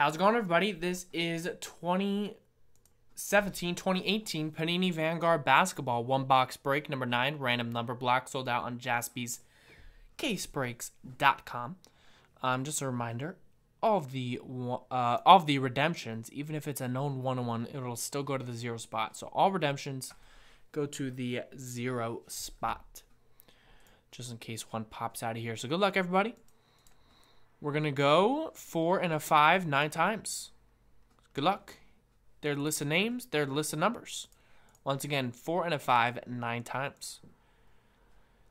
How's it going, everybody? This is 2017 2018 Panini Vanguard Basketball one box break number nine, random number block, sold out on Jaspy's casebreaks.com. Um, just a reminder of the uh, of the redemptions, even if it's a known one on one, it'll still go to the zero spot. So all redemptions go to the zero spot. Just in case one pops out of here. So good luck, everybody. We're going to go four and a five nine times. Good luck. Their list of names, their list of numbers. Once again, four and a five nine times.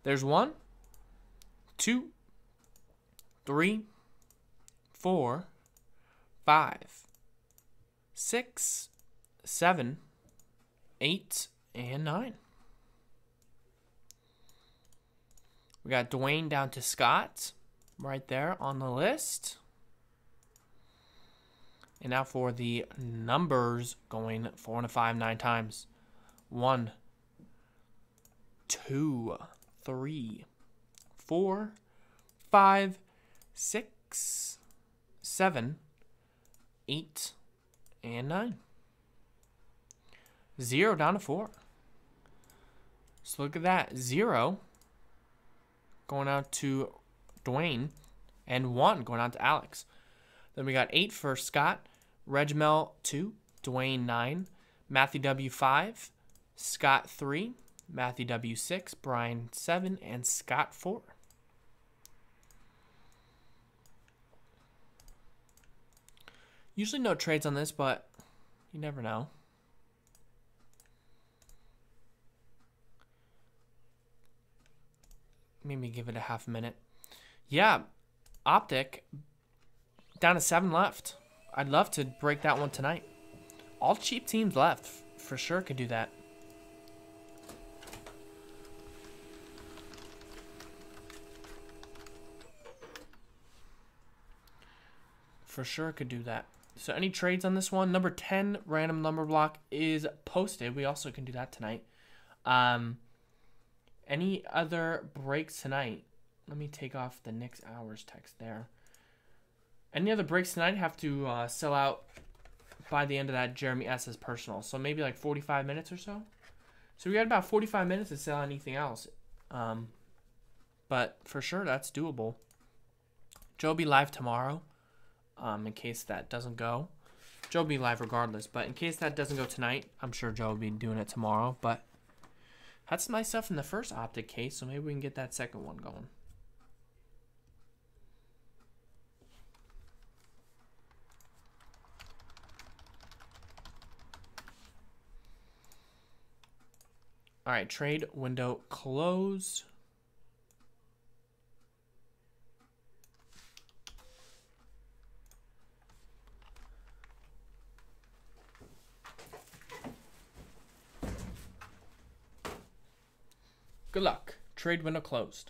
There's one, two, three, four, five, six, seven, eight, and nine. We got Dwayne down to Scott right there on the list. And now for the numbers going four and a five nine times. One, two, three, four, five, six, seven, eight, and nine. Zero down to four. So look at that. Zero going out to Dwayne, and one going on to Alex. Then we got eight for Scott, Regmel two, Dwayne nine, Matthew W five, Scott three, Matthew W six, Brian seven, and Scott four. Usually no trades on this, but you never know. Maybe give it a half minute. Yeah, Optic down to seven left. I'd love to break that one tonight. All cheap teams left. For sure could do that. For sure could do that. So any trades on this one? Number 10 random number block is posted. We also can do that tonight. Um, any other breaks tonight? Let me take off the next hours text there. Any other breaks tonight have to uh, sell out by the end of that Jeremy S.'s personal. So maybe like 45 minutes or so. So we got about 45 minutes to sell anything else. Um, but for sure, that's doable. Joe be live tomorrow um, in case that doesn't go. Joe be live regardless. But in case that doesn't go tonight, I'm sure Joe will be doing it tomorrow. But that's nice stuff in the first optic case, so maybe we can get that second one going. All right, trade window closed. Good luck. Trade window closed.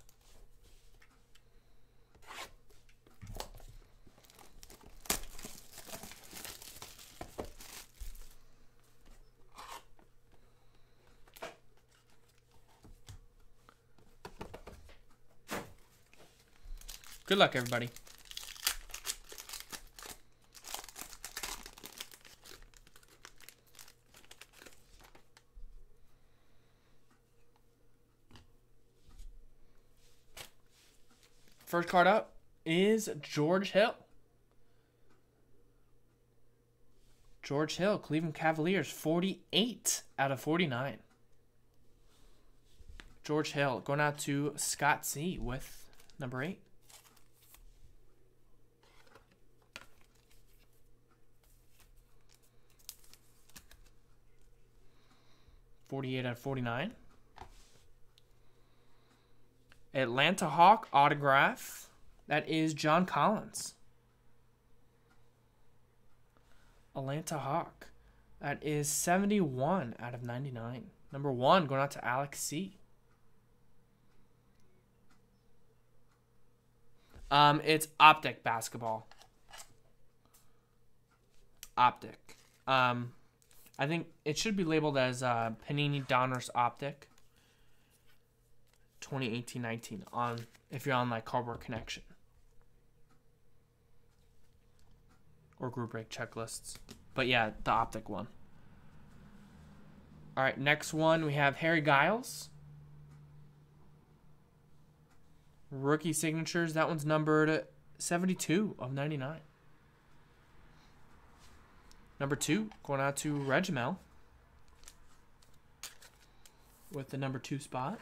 Good luck, everybody. First card up is George Hill. George Hill, Cleveland Cavaliers, 48 out of 49. George Hill going out to Scott C with number 8. 48 out of 49. Atlanta Hawk autograph. That is John Collins. Atlanta Hawk. That is 71 out of 99. Number one going out to Alex C. Um, it's optic basketball. Optic. Um, I think it should be labeled as uh, Panini Donruss Optic 2018-19 on if you're on like Cardboard Connection. or group break checklists. But yeah, the optic one. All right, next one we have Harry Giles. Rookie signatures. That one's numbered 72 of 99. Number two, going out to Regimel with the number two spot.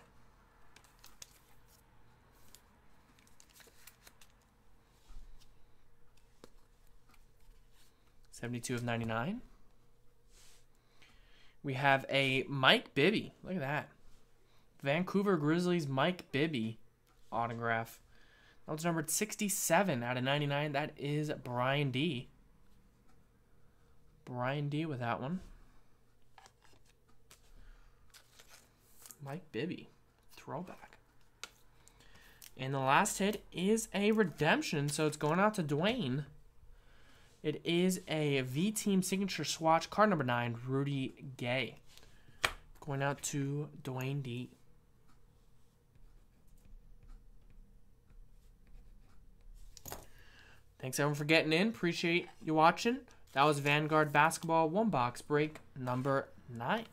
Seventy-two of ninety-nine. We have a Mike Bibby. Look at that. Vancouver Grizzlies Mike Bibby autograph. That was numbered 67 out of 99. That is Brian D. Brian D with that one. Mike Bibby. Throwback. And the last hit is a redemption, so it's going out to Dwayne. It is a V Team signature swatch, card number nine, Rudy Gay. Going out to Dwayne D. Thanks everyone for getting in. Appreciate you watching. That was Vanguard Basketball One Box Break number nine.